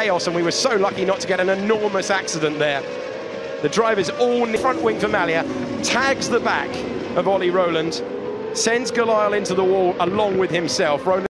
chaos, and we were so lucky not to get an enormous accident there. The driver's all in front wing for Malia, tags the back of Ollie Rowland, sends Goliath into the wall along with himself. Rowland